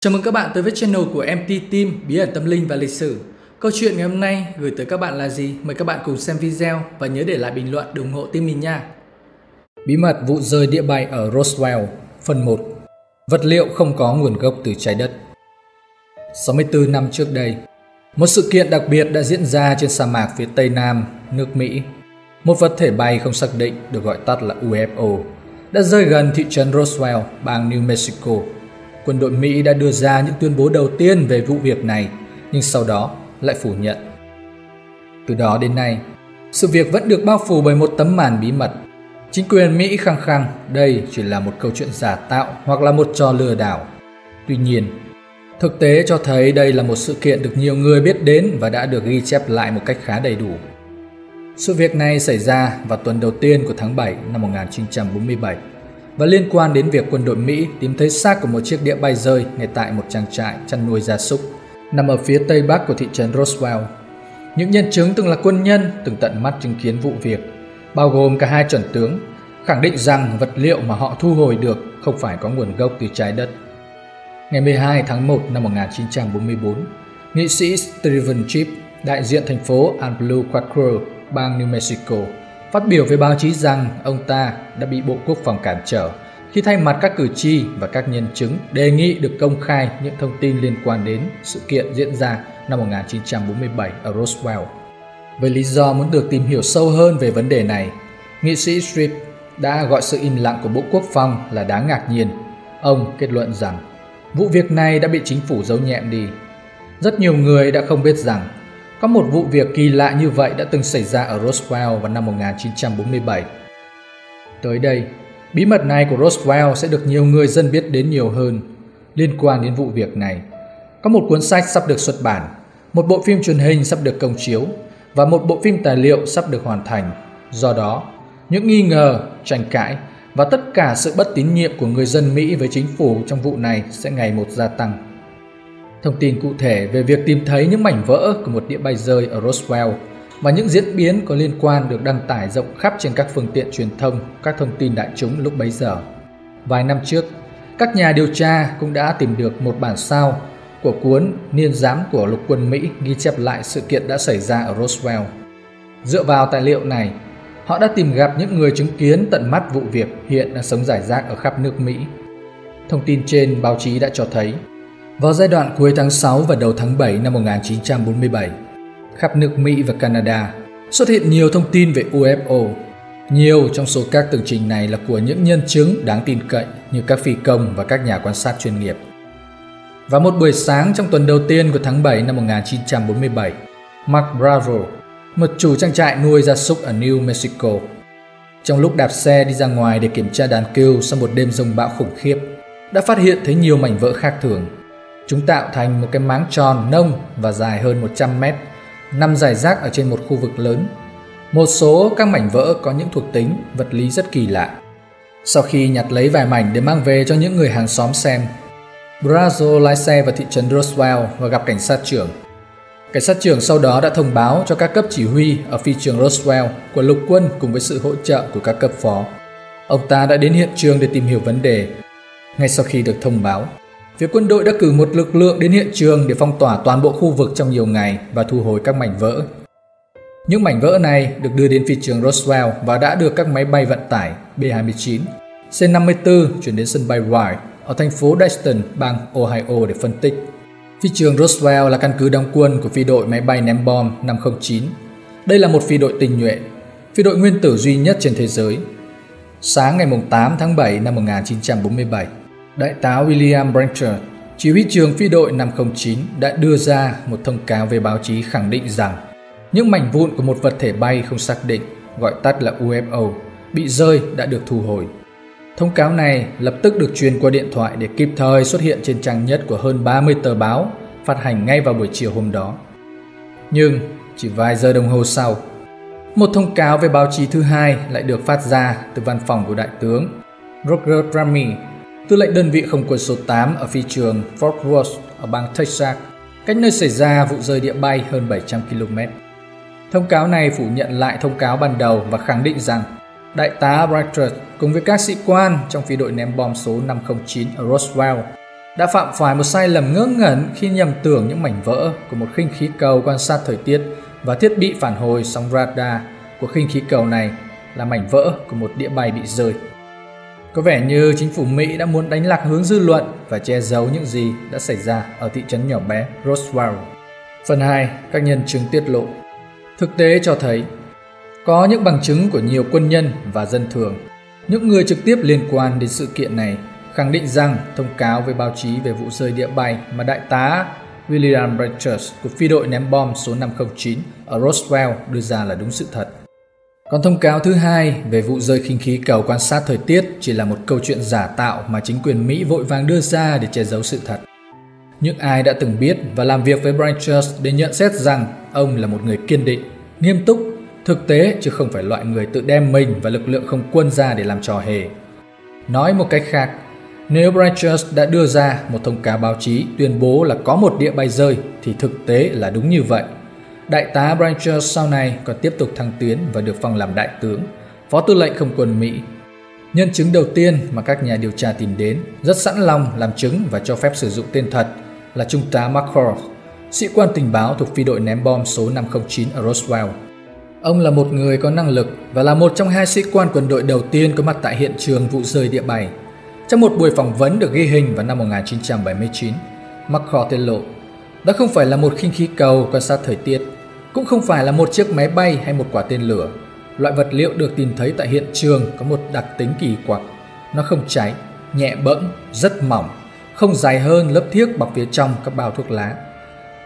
Chào mừng các bạn tới với channel của MT Team Bí ẩn tâm linh và lịch sử. Câu chuyện ngày hôm nay gửi tới các bạn là gì? Mời các bạn cùng xem video và nhớ để lại bình luận để ủng hộ team mình nha. Bí mật vụ rơi địa bay ở Roswell Phần 1 Vật liệu không có nguồn gốc từ trái đất 64 năm trước đây, một sự kiện đặc biệt đã diễn ra trên sa mạc phía tây nam nước Mỹ. Một vật thể bay không xác định được gọi tắt là UFO đã rơi gần thị trấn Roswell, bang New Mexico quân đội Mỹ đã đưa ra những tuyên bố đầu tiên về vụ việc này, nhưng sau đó lại phủ nhận. Từ đó đến nay, sự việc vẫn được bao phủ bởi một tấm màn bí mật. Chính quyền Mỹ khăng khăng đây chỉ là một câu chuyện giả tạo hoặc là một trò lừa đảo. Tuy nhiên, thực tế cho thấy đây là một sự kiện được nhiều người biết đến và đã được ghi chép lại một cách khá đầy đủ. Sự việc này xảy ra vào tuần đầu tiên của tháng 7 năm 1947 và liên quan đến việc quân đội Mỹ tìm thấy xác của một chiếc đĩa bay rơi ngay tại một trang trại chăn nuôi gia súc nằm ở phía tây bắc của thị trấn Roswell. Những nhân chứng từng là quân nhân từng tận mắt chứng kiến vụ việc, bao gồm cả hai chuẩn tướng, khẳng định rằng vật liệu mà họ thu hồi được không phải có nguồn gốc từ trái đất. Ngày 12 tháng 1 năm 1944, nghị sĩ Stephen Chip, đại diện thành phố Blue Quaker, bang New Mexico, phát biểu với báo chí rằng ông ta đã bị Bộ Quốc phòng cản trở khi thay mặt các cử tri và các nhân chứng đề nghị được công khai những thông tin liên quan đến sự kiện diễn ra năm 1947 ở Roswell. Với lý do muốn được tìm hiểu sâu hơn về vấn đề này, nghị sĩ Strip đã gọi sự im lặng của Bộ Quốc phòng là đáng ngạc nhiên. Ông kết luận rằng vụ việc này đã bị chính phủ giấu nhẹm đi. Rất nhiều người đã không biết rằng có một vụ việc kỳ lạ như vậy đã từng xảy ra ở Roswell vào năm 1947. Tới đây, bí mật này của Roswell sẽ được nhiều người dân biết đến nhiều hơn. Liên quan đến vụ việc này, có một cuốn sách sắp được xuất bản, một bộ phim truyền hình sắp được công chiếu và một bộ phim tài liệu sắp được hoàn thành. Do đó, những nghi ngờ, tranh cãi và tất cả sự bất tín nhiệm của người dân Mỹ với chính phủ trong vụ này sẽ ngày một gia tăng. Thông tin cụ thể về việc tìm thấy những mảnh vỡ của một đĩa bay rơi ở Roswell và những diễn biến có liên quan được đăng tải rộng khắp trên các phương tiện truyền thông, các thông tin đại chúng lúc bấy giờ. Vài năm trước, các nhà điều tra cũng đã tìm được một bản sao của cuốn Niên giám của lục quân Mỹ ghi chép lại sự kiện đã xảy ra ở Roswell. Dựa vào tài liệu này, họ đã tìm gặp những người chứng kiến tận mắt vụ việc hiện đang sống rải rác ở khắp nước Mỹ. Thông tin trên báo chí đã cho thấy vào giai đoạn cuối tháng 6 và đầu tháng 7 năm 1947, khắp nước Mỹ và Canada xuất hiện nhiều thông tin về UFO. Nhiều trong số các tường trình này là của những nhân chứng đáng tin cậy như các phi công và các nhà quan sát chuyên nghiệp. Và một buổi sáng trong tuần đầu tiên của tháng 7 năm 1947, Mark Bravo, một chủ trang trại nuôi gia súc ở New Mexico, trong lúc đạp xe đi ra ngoài để kiểm tra đàn cừu sau một đêm rông bão khủng khiếp, đã phát hiện thấy nhiều mảnh vỡ khác thường Chúng tạo thành một cái máng tròn nông và dài hơn 100 mét, nằm rải rác ở trên một khu vực lớn. Một số các mảnh vỡ có những thuộc tính vật lý rất kỳ lạ. Sau khi nhặt lấy vài mảnh để mang về cho những người hàng xóm xem, Brazo lái xe vào thị trấn Roswell và gặp cảnh sát trưởng. Cảnh sát trưởng sau đó đã thông báo cho các cấp chỉ huy ở phi trường Roswell của lục quân cùng với sự hỗ trợ của các cấp phó. Ông ta đã đến hiện trường để tìm hiểu vấn đề. Ngay sau khi được thông báo, Phía quân đội đã cử một lực lượng đến hiện trường để phong tỏa toàn bộ khu vực trong nhiều ngày và thu hồi các mảnh vỡ. Những mảnh vỡ này được đưa đến phi trường Roswell và đã được các máy bay vận tải B-29, C-54 chuyển đến sân bay Wright ở thành phố Dayton, bang Ohio để phân tích. Phi trường Roswell là căn cứ đóng quân của phi đội máy bay ném bom 509. Đây là một phi đội tinh nhuệ, phi đội nguyên tử duy nhất trên thế giới. Sáng ngày 8 tháng 7 năm 1947, Đại tá William Brancher, chỉ huy trường phi đội 509 đã đưa ra một thông cáo về báo chí khẳng định rằng những mảnh vụn của một vật thể bay không xác định, gọi tắt là UFO, bị rơi đã được thu hồi. Thông cáo này lập tức được truyền qua điện thoại để kịp thời xuất hiện trên trang nhất của hơn 30 tờ báo, phát hành ngay vào buổi chiều hôm đó. Nhưng chỉ vài giờ đồng hồ sau, một thông cáo về báo chí thứ hai lại được phát ra từ văn phòng của đại tướng Roger Drummy tư lệnh đơn vị không quân số 8 ở phi trường Fort Worth ở bang Texas, cách nơi xảy ra vụ rơi địa bay hơn 700 km. Thông cáo này phủ nhận lại thông cáo ban đầu và khẳng định rằng Đại tá Brightrud cùng với các sĩ quan trong phi đội ném bom số 509 ở Roswell đã phạm phải một sai lầm ngớ ngẩn khi nhầm tưởng những mảnh vỡ của một khinh khí cầu quan sát thời tiết và thiết bị phản hồi sóng radar của khinh khí cầu này là mảnh vỡ của một đĩa bay bị rơi. Có vẻ như chính phủ Mỹ đã muốn đánh lạc hướng dư luận và che giấu những gì đã xảy ra ở thị trấn nhỏ bé Roswell. Phần 2. Các nhân chứng tiết lộ Thực tế cho thấy có những bằng chứng của nhiều quân nhân và dân thường, những người trực tiếp liên quan đến sự kiện này khẳng định rằng thông cáo với báo chí về vụ rơi địa bay mà đại tá William Richards của phi đội ném bom số 509 ở Roswell đưa ra là đúng sự thật. Còn thông cáo thứ hai về vụ rơi khinh khí cầu quan sát thời tiết chỉ là một câu chuyện giả tạo mà chính quyền Mỹ vội vàng đưa ra để che giấu sự thật. Những ai đã từng biết và làm việc với Branches để nhận xét rằng ông là một người kiên định, nghiêm túc, thực tế chứ không phải loại người tự đem mình và lực lượng không quân ra để làm trò hề. Nói một cách khác, nếu Branches đã đưa ra một thông cáo báo chí tuyên bố là có một địa bay rơi thì thực tế là đúng như vậy. Đại tá Brancher sau này còn tiếp tục thăng tiến và được phong làm đại tướng, phó tư lệnh không quân Mỹ. Nhân chứng đầu tiên mà các nhà điều tra tìm đến rất sẵn lòng làm chứng và cho phép sử dụng tên thật là Trung tá McCall, sĩ quan tình báo thuộc phi đội ném bom số 509 ở Roswell. Ông là một người có năng lực và là một trong hai sĩ quan quân đội đầu tiên có mặt tại hiện trường vụ rơi địa bày. Trong một buổi phỏng vấn được ghi hình vào năm 1979, McCall tiết lộ, đó không phải là một khinh khí cầu quan sát thời tiết, cũng không phải là một chiếc máy bay hay một quả tên lửa. Loại vật liệu được tìm thấy tại hiện trường có một đặc tính kỳ quặc. Nó không cháy, nhẹ bẫng, rất mỏng, không dài hơn lớp thiếc bọc phía trong các bao thuốc lá.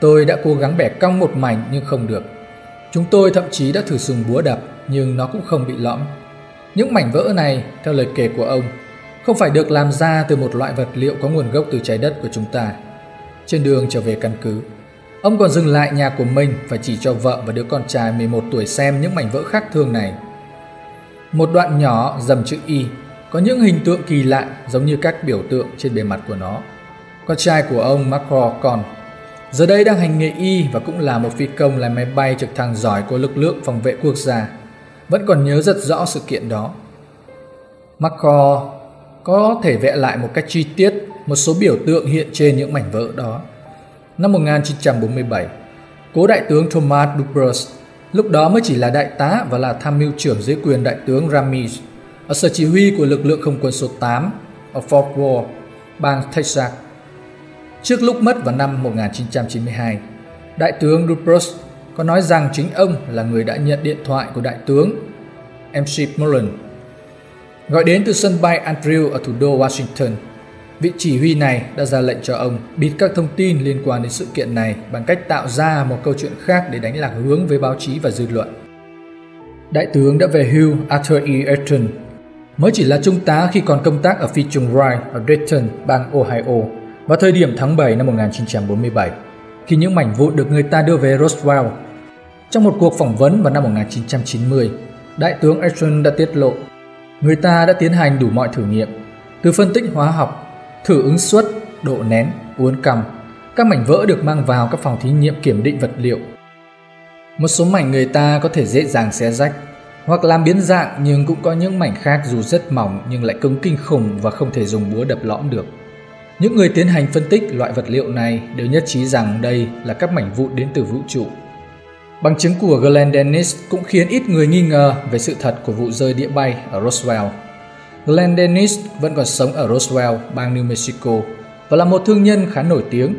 Tôi đã cố gắng bẻ cong một mảnh nhưng không được. Chúng tôi thậm chí đã thử dùng búa đập nhưng nó cũng không bị lõm. Những mảnh vỡ này, theo lời kể của ông, không phải được làm ra từ một loại vật liệu có nguồn gốc từ trái đất của chúng ta. Trên đường trở về căn cứ, ông còn dừng lại nhà của mình và chỉ cho vợ và đứa con trai 11 tuổi xem những mảnh vỡ khác thường này. Một đoạn nhỏ dầm chữ Y, có những hình tượng kỳ lạ giống như các biểu tượng trên bề mặt của nó. Con trai của ông Macro còn, giờ đây đang hành nghề y và cũng là một phi công lái máy bay trực thăng giỏi của lực lượng phòng vệ quốc gia. Vẫn còn nhớ rất rõ sự kiện đó. Macro có thể vẽ lại một cách chi tiết một số biểu tượng hiện trên những mảnh vỡ đó. Năm 1947, cố đại tướng Thomas Dubras lúc đó mới chỉ là đại tá và là tham mưu trưởng dưới quyền đại tướng Ramis ở sở chỉ huy của lực lượng không quân số 8 ở Fort Worth, bang Texas. Trước lúc mất vào năm 1992, Đại tướng Dubras có nói rằng chính ông là người đã nhận điện thoại của Đại tướng MC Mullen gọi đến từ sân bay Andrew ở thủ đô Washington. Vị chỉ huy này đã ra lệnh cho ông bịt các thông tin liên quan đến sự kiện này bằng cách tạo ra một câu chuyện khác để đánh lạc hướng với báo chí và dư luận. Đại tướng đã về hưu Arthur E. Eaton mới chỉ là trung tá khi còn công tác ở phi trường Wright ở Dayton, bang Ohio vào thời điểm tháng 7 năm 1947, khi những mảnh vụn được người ta đưa về Roswell. Trong một cuộc phỏng vấn vào năm 1990, Đại tướng Eaton đã tiết lộ người ta đã tiến hành đủ mọi thử nghiệm, từ phân tích hóa học, thử ứng suất, độ nén, uốn cầm, Các mảnh vỡ được mang vào các phòng thí nghiệm kiểm định vật liệu. Một số mảnh người ta có thể dễ dàng xé rách, hoặc làm biến dạng nhưng cũng có những mảnh khác dù rất mỏng nhưng lại cứng kinh khủng và không thể dùng búa đập lõm được. Những người tiến hành phân tích loại vật liệu này đều nhất trí rằng đây là các mảnh vụn đến từ vũ trụ. Bằng chứng của Glenn Dennis cũng khiến ít người nghi ngờ về sự thật của vụ rơi đĩa bay ở Roswell. Glenn Dennis vẫn còn sống ở Roswell, bang New Mexico và là một thương nhân khá nổi tiếng.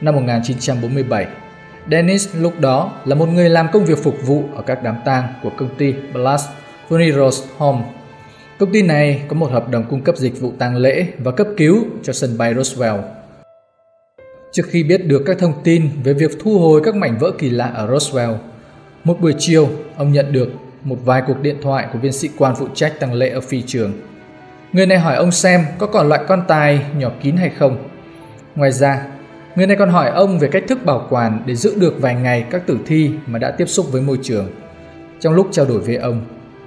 Năm 1947, Dennis lúc đó là một người làm công việc phục vụ ở các đám tang của công ty Blast Funerals Home. Công ty này có một hợp đồng cung cấp dịch vụ tang lễ và cấp cứu cho sân bay Roswell. Trước khi biết được các thông tin về việc thu hồi các mảnh vỡ kỳ lạ ở Roswell, một buổi chiều ông nhận được một vài cuộc điện thoại của viên sĩ quan phụ trách tang lễ ở phi trường. Người này hỏi ông xem có còn loại quan tài nhỏ kín hay không. Ngoài ra, Người này còn hỏi ông về cách thức bảo quản để giữ được vài ngày các tử thi mà đã tiếp xúc với môi trường. Trong lúc trao đổi với ông,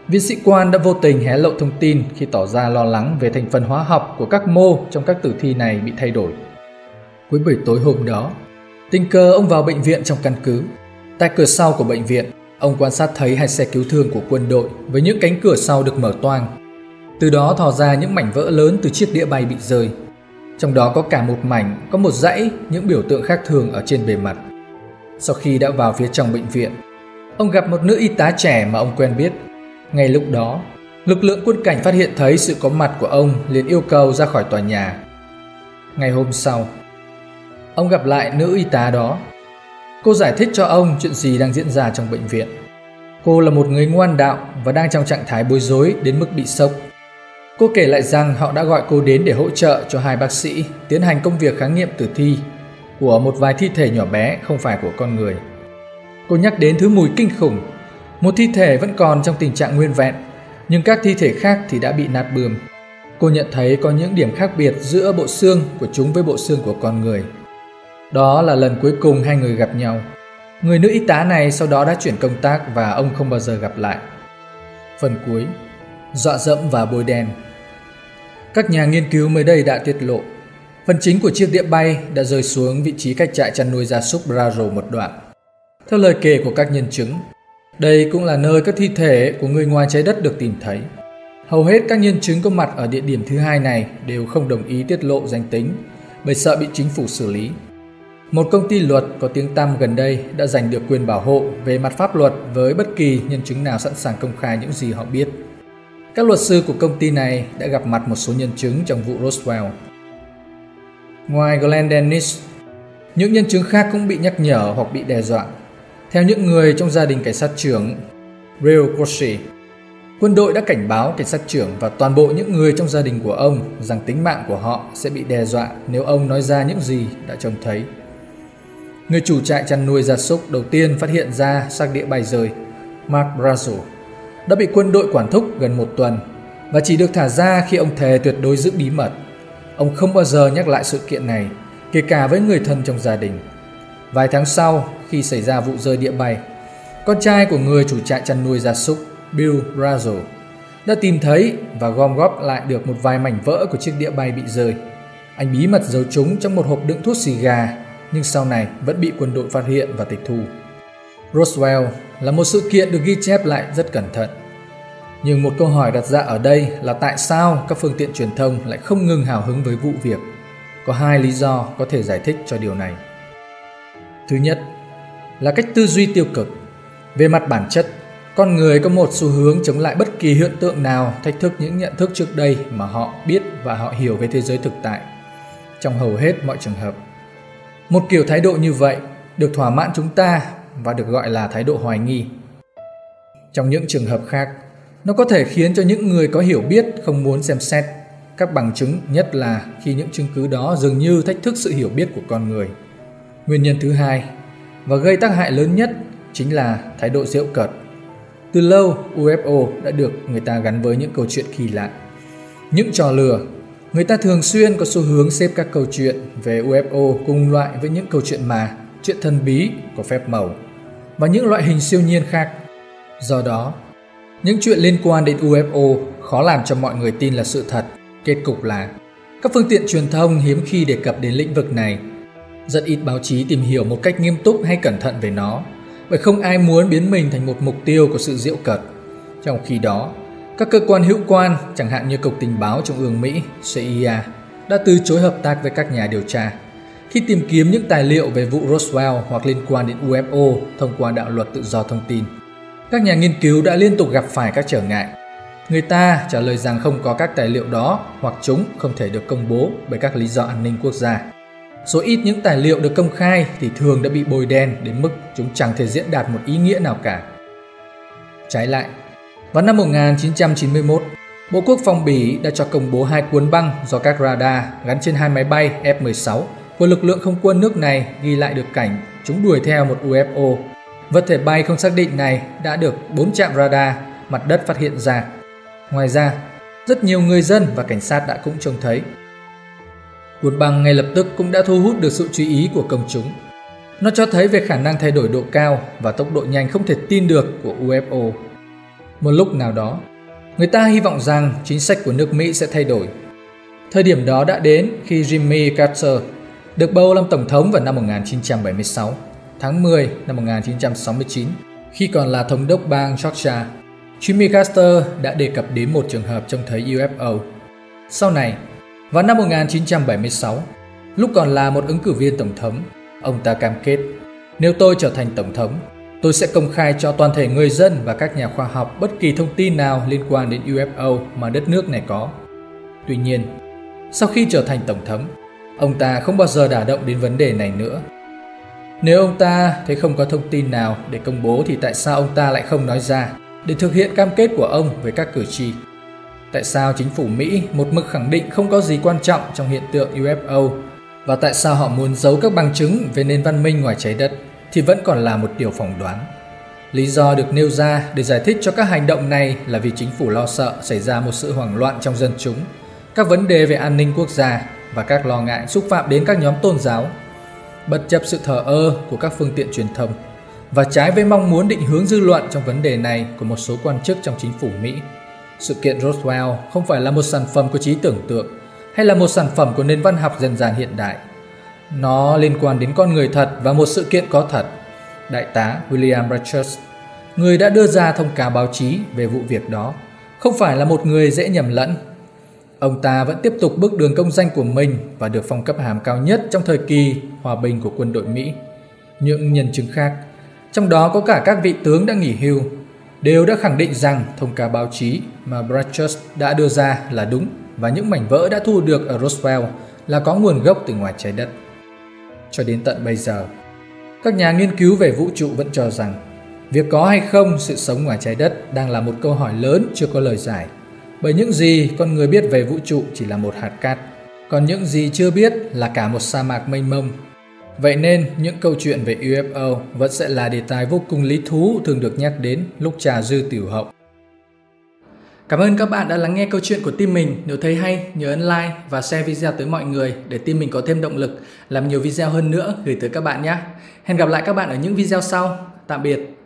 viên sĩ quan đã vô tình hé lộ thông tin khi tỏ ra lo lắng về thành phần hóa học của các mô trong các tử thi này bị thay đổi. Cuối buổi tối hôm đó, tình cờ ông vào bệnh viện trong căn cứ. Tại cửa sau của bệnh viện, ông quan sát thấy hai xe cứu thương của quân đội với những cánh cửa sau được mở toang. Từ đó thò ra những mảnh vỡ lớn từ chiếc đĩa bay bị rơi. Trong đó có cả một mảnh, có một dãy những biểu tượng khác thường ở trên bề mặt. Sau khi đã vào phía trong bệnh viện, ông gặp một nữ y tá trẻ mà ông quen biết. Ngay lúc đó, lực lượng quân cảnh phát hiện thấy sự có mặt của ông liền yêu cầu ra khỏi tòa nhà. Ngày hôm sau, ông gặp lại nữ y tá đó. Cô giải thích cho ông chuyện gì đang diễn ra trong bệnh viện. Cô là một người ngoan đạo và đang trong trạng thái bối rối đến mức bị sốc. Cô kể lại rằng họ đã gọi cô đến để hỗ trợ cho hai bác sĩ tiến hành công việc khám nghiệm tử thi của một vài thi thể nhỏ bé không phải của con người. Cô nhắc đến thứ mùi kinh khủng. Một thi thể vẫn còn trong tình trạng nguyên vẹn, nhưng các thi thể khác thì đã bị nát bươm. Cô nhận thấy có những điểm khác biệt giữa bộ xương của chúng với bộ xương của con người. Đó là lần cuối cùng hai người gặp nhau. Người nữ y tá này sau đó đã chuyển công tác và ông không bao giờ gặp lại. Phần cuối, dọa dẫm và bôi đen. Các nhà nghiên cứu mới đây đã tiết lộ, phần chính của chiếc đĩa bay đã rơi xuống vị trí cách trại chăn nuôi gia súc Braro một đoạn. Theo lời kể của các nhân chứng, đây cũng là nơi các thi thể của người ngoài trái đất được tìm thấy. Hầu hết các nhân chứng có mặt ở địa điểm thứ hai này đều không đồng ý tiết lộ danh tính bởi sợ bị chính phủ xử lý. Một công ty luật có tiếng tăm gần đây đã giành được quyền bảo hộ về mặt pháp luật với bất kỳ nhân chứng nào sẵn sàng công khai những gì họ biết. Các luật sư của công ty này đã gặp mặt một số nhân chứng trong vụ Roswell. Ngoài Glenn Dennis, những nhân chứng khác cũng bị nhắc nhở hoặc bị đe dọa. Theo những người trong gia đình cảnh sát trưởng Real Corsi, quân đội đã cảnh báo cảnh sát trưởng và toàn bộ những người trong gia đình của ông rằng tính mạng của họ sẽ bị đe dọa nếu ông nói ra những gì đã trông thấy. Người chủ trại chăn nuôi gia súc đầu tiên phát hiện ra xác địa bay rơi, Mark Brazil, đã bị quân đội quản thúc gần một tuần và chỉ được thả ra khi ông thề tuyệt đối giữ bí mật. Ông không bao giờ nhắc lại sự kiện này, kể cả với người thân trong gia đình. Vài tháng sau, khi xảy ra vụ rơi địa bay, con trai của người chủ trại chăn nuôi gia súc Bill Brazil đã tìm thấy và gom góp lại được một vài mảnh vỡ của chiếc đĩa bay bị rơi. Anh bí mật giấu chúng trong một hộp đựng thuốc xì gà nhưng sau này vẫn bị quân đội phát hiện và tịch thu. Roswell là một sự kiện được ghi chép lại rất cẩn thận. Nhưng một câu hỏi đặt ra ở đây là tại sao các phương tiện truyền thông lại không ngừng hào hứng với vụ việc? Có hai lý do có thể giải thích cho điều này. Thứ nhất là cách tư duy tiêu cực. Về mặt bản chất, con người có một xu hướng chống lại bất kỳ hiện tượng nào thách thức những nhận thức trước đây mà họ biết và họ hiểu về thế giới thực tại. Trong hầu hết mọi trường hợp, một kiểu thái độ như vậy được thỏa mãn chúng ta và được gọi là thái độ hoài nghi. Trong những trường hợp khác, nó có thể khiến cho những người có hiểu biết không muốn xem xét các bằng chứng nhất là khi những chứng cứ đó dường như thách thức sự hiểu biết của con người. Nguyên nhân thứ hai và gây tác hại lớn nhất chính là thái độ giễu cợt. Từ lâu, UFO đã được người ta gắn với những câu chuyện kỳ lạ. Những trò lừa Người ta thường xuyên có xu hướng xếp các câu chuyện về UFO cùng loại với những câu chuyện mà, chuyện thần bí có phép màu và những loại hình siêu nhiên khác. Do đó, những chuyện liên quan đến UFO khó làm cho mọi người tin là sự thật. Kết cục là các phương tiện truyền thông hiếm khi đề cập đến lĩnh vực này. Rất ít báo chí tìm hiểu một cách nghiêm túc hay cẩn thận về nó, bởi không ai muốn biến mình thành một mục tiêu của sự diễu cợt. Trong khi đó, các cơ quan hữu quan, chẳng hạn như Cục Tình báo Trung ương Mỹ CIA, đã từ chối hợp tác với các nhà điều tra khi tìm kiếm những tài liệu về vụ Roswell hoặc liên quan đến UFO thông qua đạo luật tự do thông tin. Các nhà nghiên cứu đã liên tục gặp phải các trở ngại. Người ta trả lời rằng không có các tài liệu đó hoặc chúng không thể được công bố bởi các lý do an ninh quốc gia. Số ít những tài liệu được công khai thì thường đã bị bôi đen đến mức chúng chẳng thể diễn đạt một ý nghĩa nào cả. Trái lại, vào năm 1991, Bộ Quốc phòng Bỉ đã cho công bố hai cuốn băng do các radar gắn trên hai máy bay F-16 của lực lượng không quân nước này ghi lại được cảnh chúng đuổi theo một UFO. Vật thể bay không xác định này đã được bốn trạm radar mặt đất phát hiện ra. Ngoài ra, rất nhiều người dân và cảnh sát đã cũng trông thấy. Cuốn băng ngay lập tức cũng đã thu hút được sự chú ý của công chúng. Nó cho thấy về khả năng thay đổi độ cao và tốc độ nhanh không thể tin được của UFO một lúc nào đó, người ta hy vọng rằng chính sách của nước Mỹ sẽ thay đổi. Thời điểm đó đã đến khi Jimmy Carter được bầu làm tổng thống vào năm 1976, tháng 10 năm 1969, khi còn là thống đốc bang Georgia. Jimmy Carter đã đề cập đến một trường hợp trông thấy UFO. Sau này, Vào năm 1976, lúc còn là một ứng cử viên tổng thống, ông ta cam kết nếu tôi trở thành tổng thống, tôi sẽ công khai cho toàn thể người dân và các nhà khoa học bất kỳ thông tin nào liên quan đến UFO mà đất nước này có. Tuy nhiên, sau khi trở thành tổng thống, ông ta không bao giờ đả động đến vấn đề này nữa. Nếu ông ta thấy không có thông tin nào để công bố thì tại sao ông ta lại không nói ra để thực hiện cam kết của ông với các cử tri? Tại sao chính phủ Mỹ một mực khẳng định không có gì quan trọng trong hiện tượng UFO và tại sao họ muốn giấu các bằng chứng về nền văn minh ngoài trái đất thì vẫn còn là một điều phỏng đoán. Lý do được nêu ra để giải thích cho các hành động này là vì chính phủ lo sợ xảy ra một sự hoảng loạn trong dân chúng, các vấn đề về an ninh quốc gia và các lo ngại xúc phạm đến các nhóm tôn giáo. Bất chấp sự thờ ơ của các phương tiện truyền thông và trái với mong muốn định hướng dư luận trong vấn đề này của một số quan chức trong chính phủ Mỹ. Sự kiện Roswell không phải là một sản phẩm của trí tưởng tượng hay là một sản phẩm của nền văn học dân gian hiện đại. Nó liên quan đến con người thật và một sự kiện có thật. Đại tá William Richards, người đã đưa ra thông cáo báo chí về vụ việc đó, không phải là một người dễ nhầm lẫn. Ông ta vẫn tiếp tục bước đường công danh của mình và được phong cấp hàm cao nhất trong thời kỳ hòa bình của quân đội Mỹ. Những nhân chứng khác, trong đó có cả các vị tướng đã nghỉ hưu, đều đã khẳng định rằng thông cáo báo chí mà Bratchus đã đưa ra là đúng và những mảnh vỡ đã thu được ở Roswell là có nguồn gốc từ ngoài trái đất. Cho đến tận bây giờ, các nhà nghiên cứu về vũ trụ vẫn cho rằng việc có hay không sự sống ngoài trái đất đang là một câu hỏi lớn chưa có lời giải. Bởi những gì con người biết về vũ trụ chỉ là một hạt cát, còn những gì chưa biết là cả một sa mạc mênh mông. Vậy nên những câu chuyện về UFO vẫn sẽ là đề tài vô cùng lý thú thường được nhắc đến lúc trà dư tiểu hậu. Cảm ơn các bạn đã lắng nghe câu chuyện của team mình. Nếu thấy hay, nhớ ấn like và share video tới mọi người để team mình có thêm động lực làm nhiều video hơn nữa gửi tới các bạn nhé. Hẹn gặp lại các bạn ở những video sau. Tạm biệt.